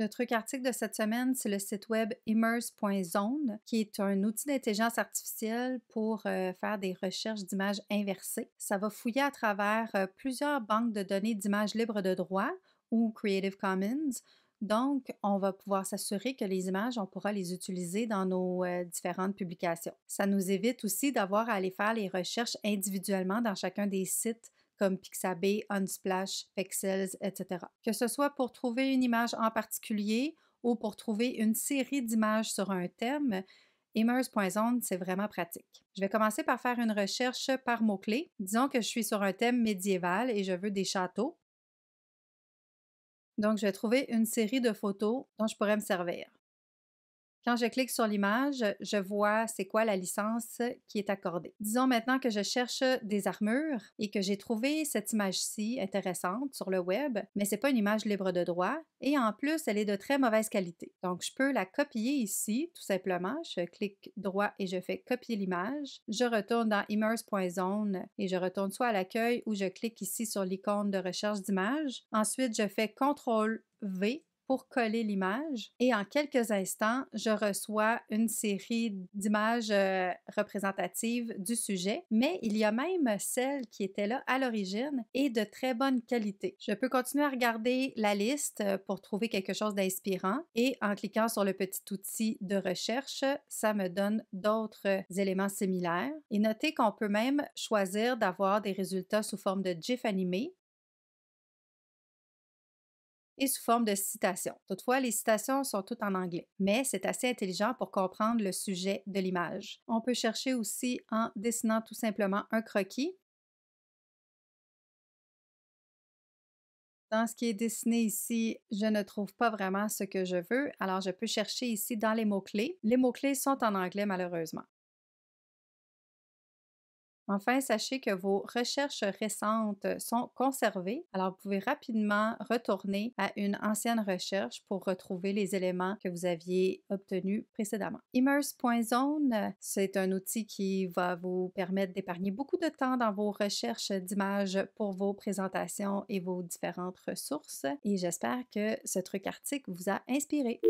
Le truc article de cette semaine, c'est le site web immerse.zone, qui est un outil d'intelligence artificielle pour euh, faire des recherches d'images inversées. Ça va fouiller à travers euh, plusieurs banques de données d'images libres de droit ou Creative Commons. Donc, on va pouvoir s'assurer que les images, on pourra les utiliser dans nos euh, différentes publications. Ça nous évite aussi d'avoir à aller faire les recherches individuellement dans chacun des sites comme Pixabay, Unsplash, Pexels, etc. Que ce soit pour trouver une image en particulier ou pour trouver une série d'images sur un thème, Immers.zone, c'est vraiment pratique. Je vais commencer par faire une recherche par mots-clés. Disons que je suis sur un thème médiéval et je veux des châteaux. Donc, je vais trouver une série de photos dont je pourrais me servir. Quand je clique sur l'image, je vois c'est quoi la licence qui est accordée. Disons maintenant que je cherche des armures et que j'ai trouvé cette image-ci intéressante sur le web, mais c'est pas une image libre de droit et en plus elle est de très mauvaise qualité. Donc je peux la copier ici tout simplement. Je clique droit et je fais copier l'image. Je retourne dans immerse.zone et je retourne soit à l'accueil ou je clique ici sur l'icône de recherche d'image. Ensuite je fais CTRL V pour coller l'image et en quelques instants, je reçois une série d'images euh, représentatives du sujet, mais il y a même celles qui étaient là à l'origine et de très bonne qualité. Je peux continuer à regarder la liste euh, pour trouver quelque chose d'inspirant et en cliquant sur le petit outil de recherche, ça me donne d'autres éléments similaires. Et notez qu'on peut même choisir d'avoir des résultats sous forme de GIF animé et sous forme de citations. Toutefois, les citations sont toutes en anglais, mais c'est assez intelligent pour comprendre le sujet de l'image. On peut chercher aussi en dessinant tout simplement un croquis. Dans ce qui est dessiné ici, je ne trouve pas vraiment ce que je veux, alors je peux chercher ici dans les mots-clés. Les mots-clés sont en anglais malheureusement. Enfin, sachez que vos recherches récentes sont conservées, alors vous pouvez rapidement retourner à une ancienne recherche pour retrouver les éléments que vous aviez obtenus précédemment. Immerse.zone, c'est un outil qui va vous permettre d'épargner beaucoup de temps dans vos recherches d'images pour vos présentations et vos différentes ressources et j'espère que ce truc article vous a inspiré.